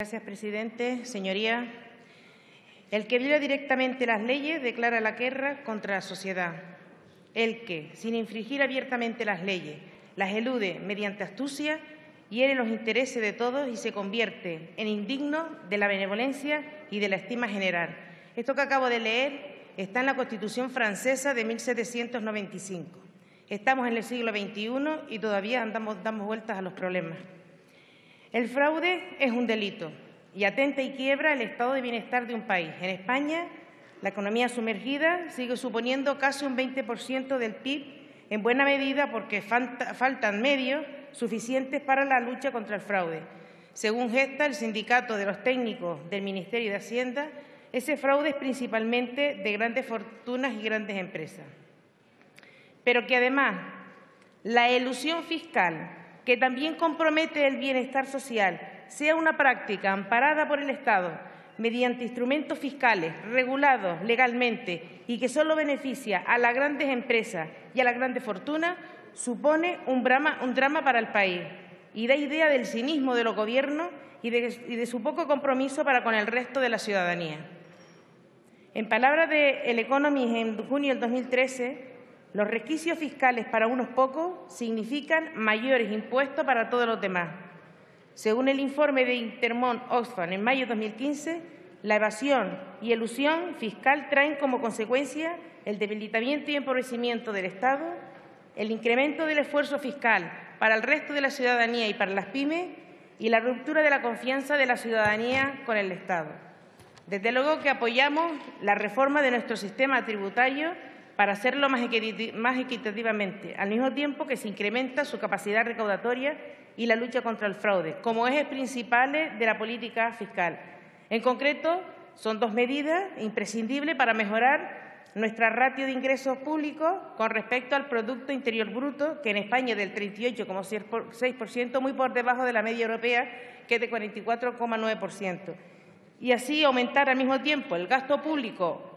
Gracias, presidente. Señoría, el que viola directamente las leyes declara la guerra contra la sociedad. El que, sin infringir abiertamente las leyes, las elude mediante astucia, hiere los intereses de todos y se convierte en indigno de la benevolencia y de la estima general. Esto que acabo de leer está en la Constitución francesa de 1795. Estamos en el siglo XXI y todavía andamos, damos vueltas a los problemas. El fraude es un delito y atenta y quiebra el estado de bienestar de un país. En España, la economía sumergida sigue suponiendo casi un 20% del PIB, en buena medida porque faltan medios suficientes para la lucha contra el fraude. Según Gesta, el sindicato de los técnicos del Ministerio de Hacienda, ese fraude es principalmente de grandes fortunas y grandes empresas. Pero que además la elusión fiscal que también compromete el bienestar social, sea una práctica amparada por el Estado mediante instrumentos fiscales regulados legalmente y que solo beneficia a las grandes empresas y a las grandes fortunas, supone un drama, para el país y da idea del cinismo de los gobiernos y de, y de su poco compromiso para con el resto de la ciudadanía. En palabras de El Economist en junio del 2013, los requisitos fiscales para unos pocos significan mayores impuestos para todos los demás. Según el informe de Intermont Oxfam en mayo de 2015, la evasión y elusión fiscal traen como consecuencia el debilitamiento y empobrecimiento del Estado, el incremento del esfuerzo fiscal para el resto de la ciudadanía y para las pymes y la ruptura de la confianza de la ciudadanía con el Estado. Desde luego que apoyamos la reforma de nuestro sistema tributario para hacerlo más equitativamente, al mismo tiempo que se incrementa su capacidad recaudatoria y la lucha contra el fraude, como ejes principales de la política fiscal. En concreto, son dos medidas imprescindibles para mejorar nuestra ratio de ingresos públicos con respecto al Producto Interior Bruto, que en España es del 38,6%, muy por debajo de la media europea, que es de 44,9%. Y así aumentar al mismo tiempo el gasto público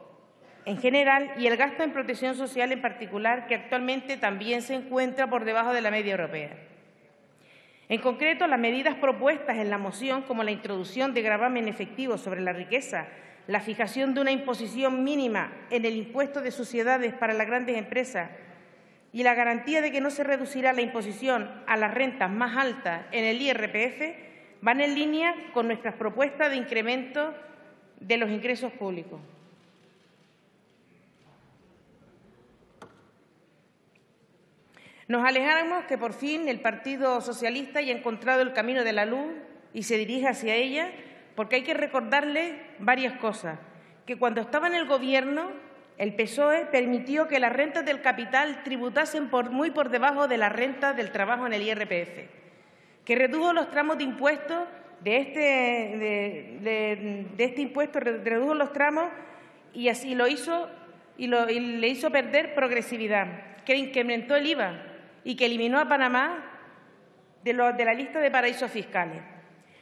en general y el gasto en protección social en particular, que actualmente también se encuentra por debajo de la media europea. En concreto, las medidas propuestas en la moción, como la introducción de gravamen efectivo sobre la riqueza, la fijación de una imposición mínima en el impuesto de sociedades para las grandes empresas y la garantía de que no se reducirá la imposición a las rentas más altas en el IRPF, van en línea con nuestras propuestas de incremento de los ingresos públicos. Nos alegramos que por fin el Partido Socialista haya encontrado el camino de la luz y se dirija hacia ella, porque hay que recordarle varias cosas. Que cuando estaba en el Gobierno, el PSOE permitió que las rentas del capital tributasen muy por debajo de las rentas del trabajo en el IRPF, que redujo los tramos de impuestos de este, este impuesto, redujo los tramos y así lo hizo y, y le hizo perder progresividad, que incrementó el IVA, y que eliminó a Panamá de, la lista de paraísos fiscales.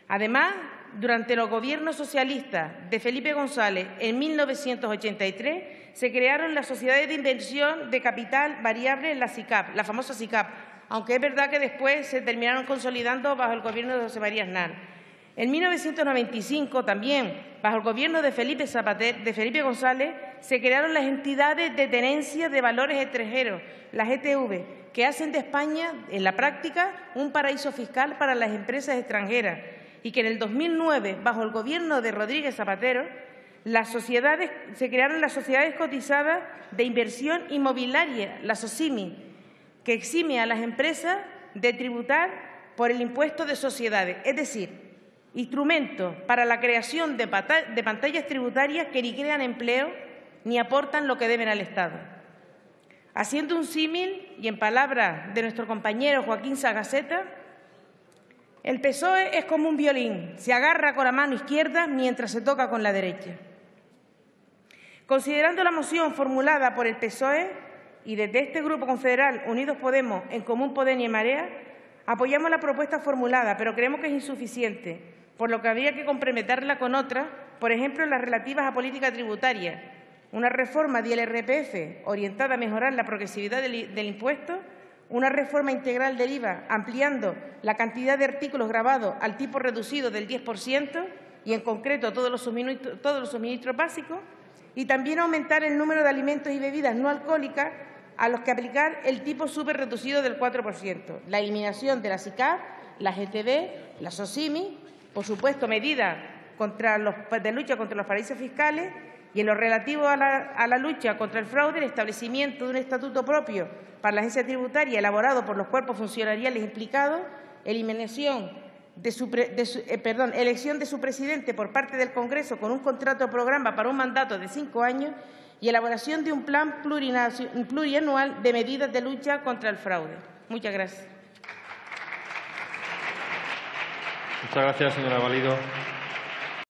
Además, durante los gobiernos socialistas de Felipe González en 1983 se crearon las sociedades de inversión de capital variable, la SICAP, la famosa SICAP, aunque es verdad que después se terminaron consolidando bajo el gobierno de José María Aznar. En 1995 también, bajo el gobierno de Felipe, de Felipe González, se crearon las entidades de tenencia de valores extranjeros, las ETV, que hacen de España, en la práctica, un paraíso fiscal para las empresas extranjeras. Y que en el 2009, bajo el gobierno de Rodríguez Zapatero, las sociedades, se crearon las sociedades cotizadas de inversión inmobiliaria, la SOCIMI, que exime a las empresas de tributar por el impuesto de sociedades, es decir, instrumentos para la creación de, pantallas tributarias que ni crean empleo ni aportan lo que deben al Estado. Haciendo un símil, y en palabras de nuestro compañero Joaquín Sagaceta, el PSOE es como un violín, se agarra con la mano izquierda mientras se toca con la derecha. Considerando la moción formulada por el PSOE y desde este Grupo Confederal Unidos Podemos, en Común Podem y Marea, apoyamos la propuesta formulada, pero creemos que es insuficiente por lo que habría que complementarla con otras, por ejemplo, las relativas a política tributaria, una reforma del IRPF orientada a mejorar la progresividad del, impuesto, una reforma integral del IVA, ampliando la cantidad de artículos grabados al tipo reducido del 10% y, en concreto, todos los suministros, básicos, y también aumentar el número de alimentos y bebidas no alcohólicas a los que aplicar el tipo súper reducido del 4%, la eliminación de la SICAP, la GTB, la SOSIMI, por supuesto, medidas contra de lucha contra los paraísos fiscales y en lo relativo a la, lucha contra el fraude, el establecimiento de un estatuto propio para la agencia tributaria elaborado por los cuerpos funcionariales implicados, eliminación de su, eh, elección de su presidente por parte del Congreso con un contrato programa para un mandato de cinco años y elaboración de un plan plurianual de medidas de lucha contra el fraude. Muchas gracias. Muchas gracias, señora Valido.